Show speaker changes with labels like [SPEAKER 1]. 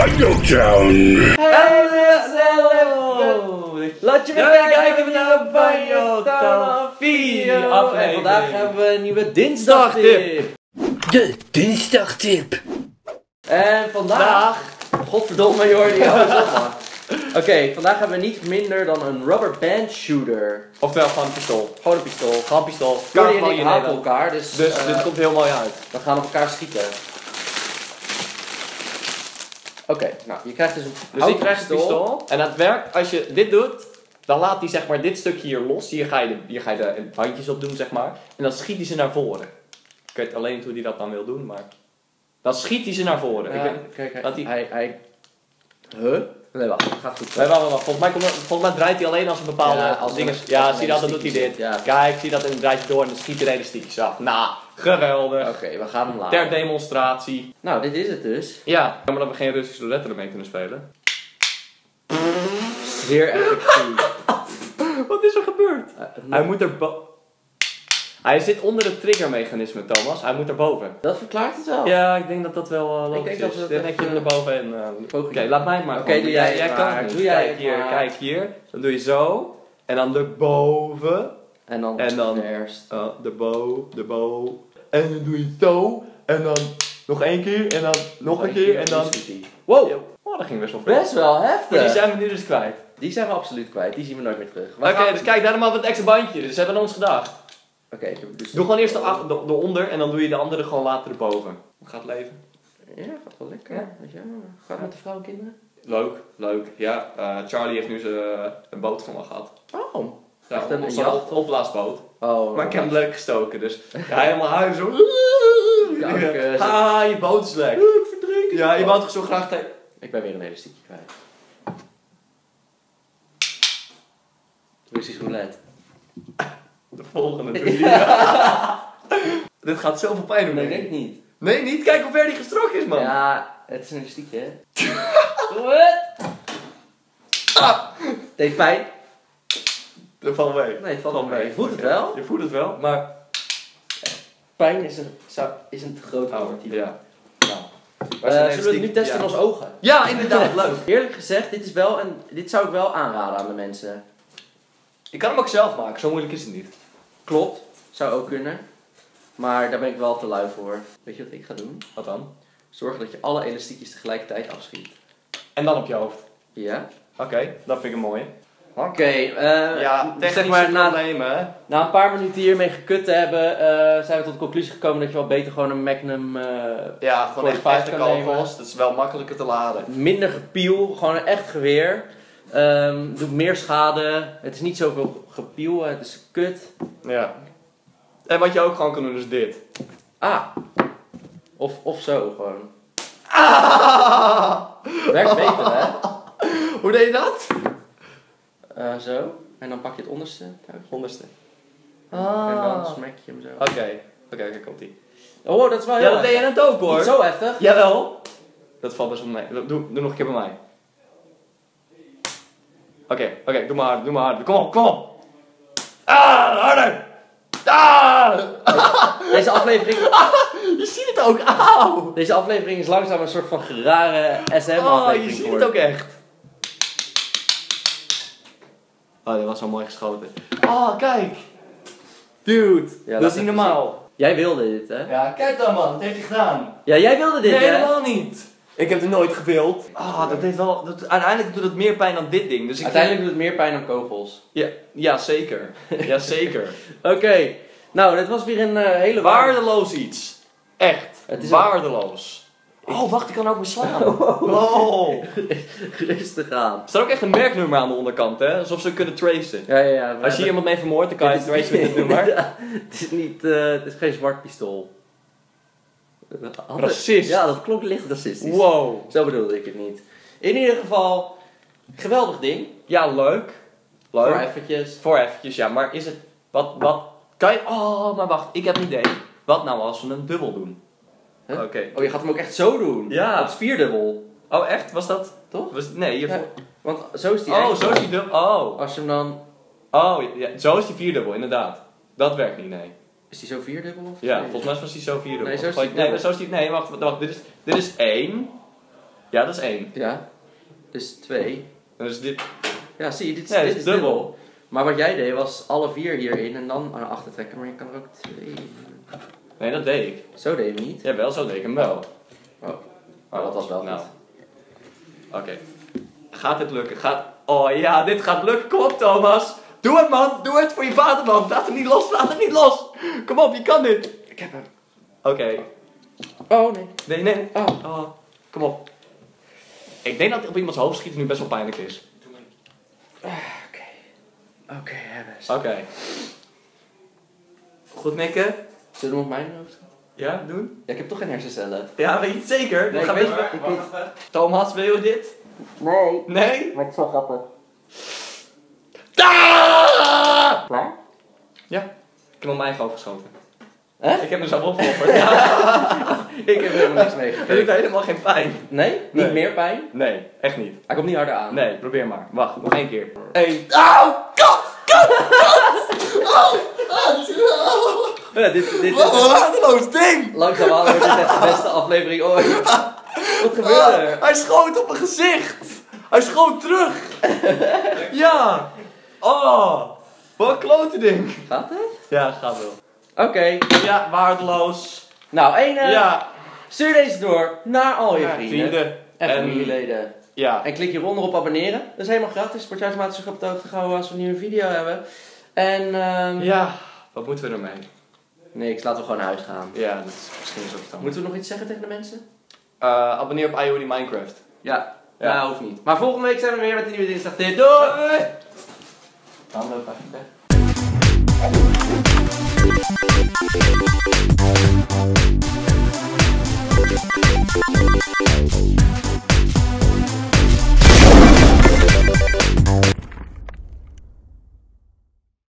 [SPEAKER 1] Banjo-town.
[SPEAKER 2] Hallo!
[SPEAKER 3] Laat je weer
[SPEAKER 2] Ja,
[SPEAKER 3] kijken naar
[SPEAKER 2] naar
[SPEAKER 3] de
[SPEAKER 2] Banjo
[SPEAKER 3] Banjo
[SPEAKER 2] Town
[SPEAKER 3] video.
[SPEAKER 2] vier
[SPEAKER 3] En
[SPEAKER 2] aflevering.
[SPEAKER 3] vandaag hebben we een nieuwe dinsdagtip.
[SPEAKER 1] De dinsdagtip.
[SPEAKER 3] En vandaag... Godverdomme man. Oké, vandaag hebben we niet minder dan een rubber band shooter.
[SPEAKER 2] Oftewel gewoon een pistool.
[SPEAKER 3] Gewoon een pistool.
[SPEAKER 2] Gewoon een pistool.
[SPEAKER 3] Jordi en ik haten
[SPEAKER 2] Nederland.
[SPEAKER 3] elkaar, dus,
[SPEAKER 2] Dus
[SPEAKER 3] eh,
[SPEAKER 2] dit komt heel mooi uit.
[SPEAKER 3] we gaan op elkaar schieten. Oké, nou je krijgt dus een
[SPEAKER 2] Dus
[SPEAKER 3] pistool.
[SPEAKER 2] pistool. En het werkt, als je dit doet, dan laat hij zeg maar dit stukje hier los. Hier ga je de, hier ga je de handjes op doen, zeg maar. En dan schiet hij ze naar voren. Ik weet alleen niet hoe hij dat dan wil doen, maar... Dan schiet hij ze naar voren.
[SPEAKER 3] Ja,
[SPEAKER 2] Ik weet,
[SPEAKER 3] kijk, kijk,
[SPEAKER 2] dat hij-
[SPEAKER 3] hij, hij... Huh? Nee, wacht, het gaat goed.
[SPEAKER 2] Nee, wacht, wacht. Volgens mij, komt dat- volgens mij draait hij alleen als een bepaalde
[SPEAKER 3] Ja, als
[SPEAKER 2] dingen. Ja, zie dat, dan doet hij dit.
[SPEAKER 3] ja.
[SPEAKER 2] Kijk, zie dat en dan draait hij door en dan schiet hij de elastiekjes af. Nou, geweldig.
[SPEAKER 3] Oké, we gaan hem laten.
[SPEAKER 2] Ter demonstratie.
[SPEAKER 3] Nou, dit is het dus.
[SPEAKER 2] Ja, jammer dat we geen Russische roulette ermee kunnen spelen.
[SPEAKER 3] Zeer effectief.
[SPEAKER 2] Wat is er gebeurd?
[SPEAKER 3] Eh,
[SPEAKER 2] Hij moet er bo- Hij zit onder het triggermechanisme, Thomas. Hij moet erboven.
[SPEAKER 3] Dat verklaart het wel.
[SPEAKER 2] Ja, ik denk dat dat wel uh, logisch
[SPEAKER 3] Oh. denk dat
[SPEAKER 2] is.
[SPEAKER 3] dat
[SPEAKER 2] Dan denk je hem erboven en... uh, Oké, laat mij maar.
[SPEAKER 3] Oké, doe jij
[SPEAKER 2] jij kan het.
[SPEAKER 3] Doe jij
[SPEAKER 2] Kijk hier,
[SPEAKER 3] maar.
[SPEAKER 2] kijk hier. Dan doe je zo. En dan erboven.
[SPEAKER 3] En dan,
[SPEAKER 2] En dan-
[SPEAKER 3] eerst.
[SPEAKER 2] Uh, erboven, erboven. En dan doe je zo. En dan nog één keer. En dan nog een keer. En dan...
[SPEAKER 3] Wow,
[SPEAKER 2] Oh, dat ging best wel ver.
[SPEAKER 3] best wel
[SPEAKER 2] Maar
[SPEAKER 3] heftig.
[SPEAKER 2] die zijn we nu dus kwijt.
[SPEAKER 3] Die zijn we absoluut kwijt. Die zien we nooit meer terug.
[SPEAKER 2] Oké, dus kijk, daarom hadden we het extra bandje. Dus ze hebben aan ons gedacht.
[SPEAKER 3] Oké, dus...
[SPEAKER 2] Doe gewoon eerst de, ach- de, de onder en dan doe je de andere gewoon later erboven. Hoe gaat het leven?
[SPEAKER 3] Ja, gaat wel lekker.
[SPEAKER 2] Ja.
[SPEAKER 3] Weet je, gaat het met de vrouw en kinderen?
[SPEAKER 2] Leuk, leuk. Ja, eh, Charlie heeft nu zijn een boot van me gehad.
[SPEAKER 3] Oh.
[SPEAKER 2] Ja,
[SPEAKER 3] Echt een jacht?
[SPEAKER 2] opblaasboot.
[SPEAKER 3] Oh.
[SPEAKER 2] Maar ik heb hem leuk gestoken, dus ja, helemaal hoor.
[SPEAKER 3] Ja, ik, eh,
[SPEAKER 2] Ha, je boot is lek.
[SPEAKER 3] Ik verdrink.
[SPEAKER 2] Ja, je wou toch zo graag tegen...
[SPEAKER 3] Ik ben weer een elastiekje kwijt. Russisch roulette.
[SPEAKER 2] De volgende doe je. Dit gaat zoveel pijn doen,
[SPEAKER 3] Nee,
[SPEAKER 2] denk
[SPEAKER 3] denk
[SPEAKER 2] ik.
[SPEAKER 3] niet.
[SPEAKER 2] Nee, niet. Kijk hoe ver die gestrokken is, man.
[SPEAKER 3] Ja, het is een elastiekje, hè? Het!
[SPEAKER 2] Ah.
[SPEAKER 3] Deed pijn?
[SPEAKER 2] Dat valt mee.
[SPEAKER 3] Nee, valt wel mee. Je voelt het wel.
[SPEAKER 2] Je voelt het wel, maar...
[SPEAKER 3] Pijn is een, is een te groot woord.
[SPEAKER 2] Oh,
[SPEAKER 3] hier.
[SPEAKER 2] ja. Nou.
[SPEAKER 3] Eh, zullen we het nu testen in onze ogen?
[SPEAKER 2] Ja, inderdaad, leuk.
[SPEAKER 3] Eerlijk gezegd, dit, is wel een, dit zou ik wel aanraden aan de mensen.
[SPEAKER 2] Je kan hem ook zelf maken, zo moeilijk is het niet.
[SPEAKER 3] Klopt, zou ook kunnen. Maar daar ben ik wel te lui voor. Weet je wat ik ga doen?
[SPEAKER 2] Wat dan?
[SPEAKER 3] Zorg dat je alle elastiekjes tegelijkertijd afschiet.
[SPEAKER 2] En dan op je hoofd.
[SPEAKER 3] Ja?
[SPEAKER 2] Oké, dat vind ik een mooie.
[SPEAKER 3] Oké, eh,
[SPEAKER 2] Ja,
[SPEAKER 3] zeg maar na,
[SPEAKER 2] problemen,
[SPEAKER 3] na een paar minuten hiermee gekut te hebben, eh, zijn we tot de conclusie gekomen dat je wel beter gewoon een Magnum eh,
[SPEAKER 2] Ja, gewoon echt
[SPEAKER 3] de vijf
[SPEAKER 2] 50
[SPEAKER 3] kan nemen.
[SPEAKER 2] kogels. Dat is wel makkelijker te laden.
[SPEAKER 3] minder gepiel, gewoon een echt geweer. Ehm, doet meer schade. Het is niet zoveel gepiel, het is kut.
[SPEAKER 2] Ja. En wat je ook gewoon kan doen is dit.
[SPEAKER 3] Ah. Of, of zo gewoon.
[SPEAKER 2] Ah!
[SPEAKER 3] Werkt beter, hè?
[SPEAKER 2] Hoe deed je dat?
[SPEAKER 3] Eh, zo. En dan pak je het onderste touwtje.
[SPEAKER 2] Honderdste.
[SPEAKER 3] En
[SPEAKER 2] Ah.
[SPEAKER 3] dan smack je hem zo.
[SPEAKER 2] Oké, oké, oké, komt ie.
[SPEAKER 3] Oh, dat is wel heel
[SPEAKER 2] Ja, dat deed je net ook hoor.
[SPEAKER 3] Niet zo heftig.
[SPEAKER 2] Jawel. Dat valt best wel mee. Doe, doe nog een keer bij mij. Oké, oké, doe maar harder, doe maar harder. Kom op, kom op. Ah, harder. Ah!
[SPEAKER 3] Deze aflevering,
[SPEAKER 2] Je ziet het ook, auw.
[SPEAKER 3] deze aflevering is langzaam een soort van rare
[SPEAKER 2] Oh,
[SPEAKER 3] SM-aflevering
[SPEAKER 2] je ziet het ook echt. Oh, dat was wel mooi geschoten. Oh, kijk. Dude,
[SPEAKER 3] Ja,
[SPEAKER 2] dat is niet normaal.
[SPEAKER 3] Jij wilde dit, hè?
[SPEAKER 2] Ja, kijk dan man, dat heeft hij gedaan.
[SPEAKER 3] Ja, jij wilde dit,
[SPEAKER 2] nee,
[SPEAKER 3] hè?
[SPEAKER 2] helemaal niet. Ik heb het nooit gewild. Ah, dat deed wel. Dat, uiteindelijk doet het meer pijn dan dit ding. Dus ik
[SPEAKER 3] Uiteindelijk doet het meer pijn dan kogels.
[SPEAKER 2] Ja, ja, zeker. Ja, zeker.
[SPEAKER 3] Oké. Nou, dit was weer een eh, hele waarde.
[SPEAKER 2] Waardeloos iets. Echt.
[SPEAKER 3] Het is
[SPEAKER 2] Waardeloos. Oh, wacht, ik kan ook weer slaan. Oh.
[SPEAKER 3] Rustig aan.
[SPEAKER 2] Er staat ook echt een merknummer aan de onderkant, hè? Alsof ze kunnen tracen.
[SPEAKER 3] Ja, ja, ja.
[SPEAKER 2] Als je hier iemand mee vermoordt, dan kan je het tracen met dit nummer.
[SPEAKER 3] Het is niet, eh, het is geen zwart pistool.
[SPEAKER 2] Racist.
[SPEAKER 3] Ja, dat klonk licht racistisch.
[SPEAKER 2] Wow.
[SPEAKER 3] Zo bedoelde ik het niet. In ieder geval, geweldig ding.
[SPEAKER 2] Ja, leuk.
[SPEAKER 3] Voor
[SPEAKER 2] Leuk.
[SPEAKER 3] eventjes.
[SPEAKER 2] Voor eventjes, ja. Maar is het... Wat, wat... Kan je... Oh, maar wacht. Ik heb een idee. Wat nou als we een dubbel doen?
[SPEAKER 3] Huh?
[SPEAKER 2] Oké.
[SPEAKER 3] Oh, je gaat hem ook echt zo doen?
[SPEAKER 2] Ja.
[SPEAKER 3] Is vierdubbel,
[SPEAKER 2] Oh, echt? Was dat...
[SPEAKER 3] toch?
[SPEAKER 2] Was, nee, je...
[SPEAKER 3] Ja. Want zo is die
[SPEAKER 2] Oh, zo is die dubbel. Oh.
[SPEAKER 3] Als je hem dan...
[SPEAKER 2] Oh, ja, zo is die vierdubbel, inderdaad. Dat werkt niet, nee.
[SPEAKER 3] Is die zo vierdubbel? Of
[SPEAKER 2] Ja,
[SPEAKER 3] nee?
[SPEAKER 2] volgens mij was die zo vierdubbel.
[SPEAKER 3] Nee, zo is die
[SPEAKER 2] nee,
[SPEAKER 3] dubbel.
[SPEAKER 2] zo is die, nee, wacht, wacht, dit is, dit is één. Ja, dat is één.
[SPEAKER 3] Ja. Dus twee.
[SPEAKER 2] Dan is dit...
[SPEAKER 3] Ja, zie je, dit, dit
[SPEAKER 2] dit
[SPEAKER 3] is
[SPEAKER 2] dubbel.
[SPEAKER 3] Maar wat jij deed was alle vier hierin en dan naar achter trekken. Maar je kan er ook twee.
[SPEAKER 2] Nee, dat deed ik.
[SPEAKER 3] Zo deed je hem niet.
[SPEAKER 2] Ja, wel, zo deed ik hem wel.
[SPEAKER 3] Oh. Maar dat was wel
[SPEAKER 2] nou. Oké. Gaat het lukken? Gaat... Oh ja, dit gaat lukken. Kom op, Thomas. Doe het, man. Doe het voor je vaderland. Laat hem niet los. Laat hem niet los. Kom op, je kan dit.
[SPEAKER 3] Ik heb hem.
[SPEAKER 2] Oké.
[SPEAKER 3] Oh nee.
[SPEAKER 2] Nee, nee.
[SPEAKER 3] Oh.
[SPEAKER 2] Oh, kom op. Ik denk dat op iemands hoofd schieten nu best wel pijnlijk is.
[SPEAKER 3] Oké. Oké, hebben.
[SPEAKER 2] Oké. Goed mikken.
[SPEAKER 3] Zullen we op mijn hoofd gaan?
[SPEAKER 2] Ja, doen.
[SPEAKER 3] Ja, ik heb toch geen hersencellen.
[SPEAKER 2] Ja, weet je het zeker?
[SPEAKER 3] Nee,
[SPEAKER 2] Dan
[SPEAKER 3] ik
[SPEAKER 2] gaan
[SPEAKER 3] weet ik
[SPEAKER 2] Thomas, wil je dit?
[SPEAKER 3] Nee.
[SPEAKER 2] Nee?
[SPEAKER 3] Maar het is wel grappig. Klaar?
[SPEAKER 2] Ja. Ik heb op mijn eigen hoofd geschoten.
[SPEAKER 3] Hè?
[SPEAKER 2] Ik heb mezelf opgeofferd. Ja.
[SPEAKER 3] Ik heb helemaal niks
[SPEAKER 2] Het doet
[SPEAKER 3] meegekregen.
[SPEAKER 2] helemaal geen pijn.
[SPEAKER 3] Nee? Niet
[SPEAKER 2] Nee.
[SPEAKER 3] meer pijn?
[SPEAKER 2] Nee, echt niet.
[SPEAKER 3] Hij komt niet harder aan.
[SPEAKER 2] Nee, probeer maar. Wacht, nog één keer. Eén. Auw! Kat!
[SPEAKER 3] Ja, dit, dit
[SPEAKER 2] Wat een waardeloos ding!
[SPEAKER 3] langzaamaan wordt dit echt de beste aflevering ooit. Wat gebeurde
[SPEAKER 2] Ah,
[SPEAKER 3] er?
[SPEAKER 2] hij schoot op mijn gezicht! Hij schoot terug! ja! Oh! Wat een klote ding!
[SPEAKER 3] Gaat het?
[SPEAKER 2] Ja, gaat wel.
[SPEAKER 3] Oké.
[SPEAKER 2] Ja, waardeloos.
[SPEAKER 3] Nou, één.
[SPEAKER 2] Ja.
[SPEAKER 3] Stuur deze door naar al je
[SPEAKER 2] Ja,
[SPEAKER 3] vrienden.
[SPEAKER 2] vrienden.
[SPEAKER 3] En
[SPEAKER 2] En-
[SPEAKER 3] familieleden.
[SPEAKER 2] Ja.
[SPEAKER 3] En klik hieronder op abonneren. Dat is helemaal gratis. Word je automatisch op de hoogte gehouden als we een nieuwe video hebben. En ehm
[SPEAKER 2] Ja. Wat moeten we ermee?
[SPEAKER 3] Niks, laten we gewoon naar huis gaan.
[SPEAKER 2] Ja, dat is misschien zo verstandig.
[SPEAKER 3] Moeten we nog iets zeggen tegen de mensen?
[SPEAKER 2] Uh, abonneer op IOD Minecraft.
[SPEAKER 3] Ja.
[SPEAKER 2] Ja.
[SPEAKER 3] Nou, hoeft niet. Maar volgende week zijn we weer met een nieuwe dinsdag. Doei! Doei!
[SPEAKER 2] Dan loop even weg.